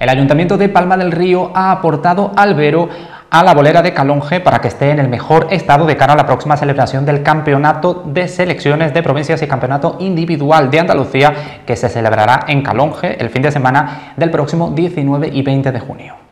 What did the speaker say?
El Ayuntamiento de Palma del Río ha aportado albero a la bolera de Calonge para que esté en el mejor estado de cara a la próxima celebración del Campeonato de Selecciones de Provincias y Campeonato Individual de Andalucía que se celebrará en Calonge el fin de semana del próximo 19 y 20 de junio.